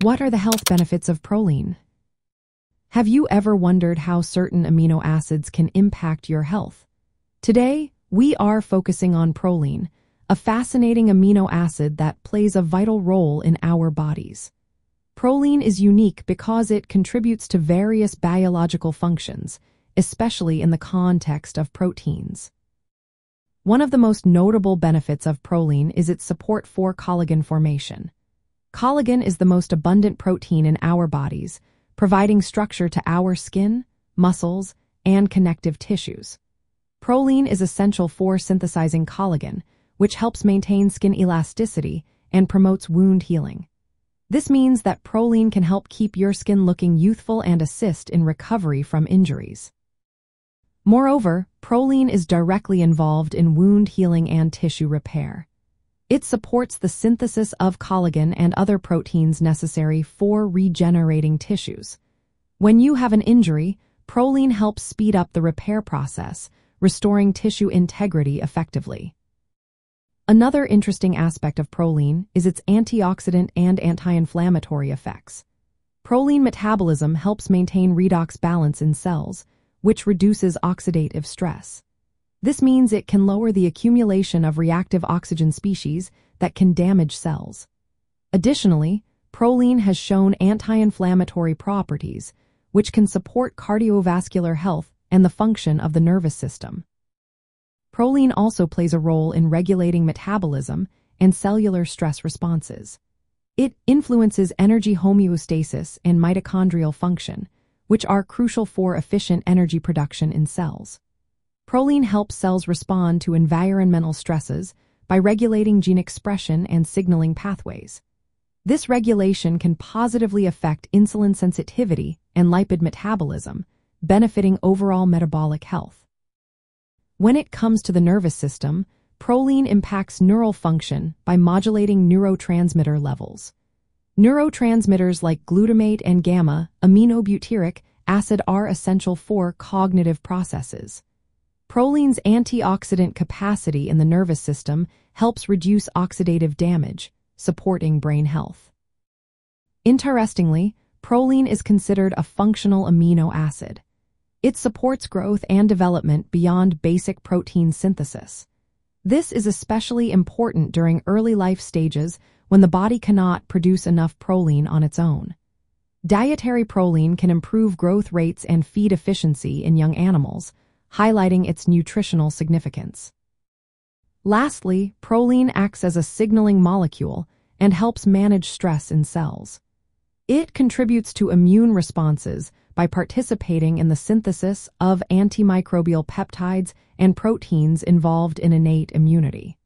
What are the health benefits of proline? Have you ever wondered how certain amino acids can impact your health? Today, we are focusing on proline, a fascinating amino acid that plays a vital role in our bodies. Proline is unique because it contributes to various biological functions, especially in the context of proteins. One of the most notable benefits of proline is its support for collagen formation. Collagen is the most abundant protein in our bodies, providing structure to our skin, muscles, and connective tissues. Proline is essential for synthesizing collagen, which helps maintain skin elasticity and promotes wound healing. This means that proline can help keep your skin looking youthful and assist in recovery from injuries. Moreover, proline is directly involved in wound healing and tissue repair. It supports the synthesis of collagen and other proteins necessary for regenerating tissues. When you have an injury, proline helps speed up the repair process, restoring tissue integrity effectively. Another interesting aspect of proline is its antioxidant and anti-inflammatory effects. Proline metabolism helps maintain redox balance in cells, which reduces oxidative stress. This means it can lower the accumulation of reactive oxygen species that can damage cells. Additionally, proline has shown anti-inflammatory properties, which can support cardiovascular health and the function of the nervous system. Proline also plays a role in regulating metabolism and cellular stress responses. It influences energy homeostasis and mitochondrial function, which are crucial for efficient energy production in cells. Proline helps cells respond to environmental stresses by regulating gene expression and signaling pathways. This regulation can positively affect insulin sensitivity and lipid metabolism, benefiting overall metabolic health. When it comes to the nervous system, proline impacts neural function by modulating neurotransmitter levels. Neurotransmitters like glutamate and gamma aminobutyric acid are essential for cognitive processes. Proline's antioxidant capacity in the nervous system helps reduce oxidative damage, supporting brain health. Interestingly, proline is considered a functional amino acid. It supports growth and development beyond basic protein synthesis. This is especially important during early life stages when the body cannot produce enough proline on its own. Dietary proline can improve growth rates and feed efficiency in young animals, highlighting its nutritional significance. Lastly, proline acts as a signaling molecule and helps manage stress in cells. It contributes to immune responses by participating in the synthesis of antimicrobial peptides and proteins involved in innate immunity.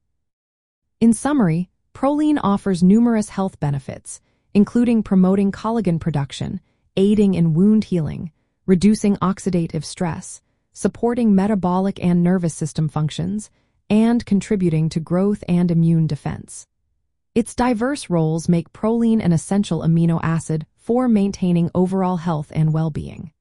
In summary, proline offers numerous health benefits, including promoting collagen production, aiding in wound healing, reducing oxidative stress, supporting metabolic and nervous system functions, and contributing to growth and immune defense. Its diverse roles make proline an essential amino acid for maintaining overall health and well-being.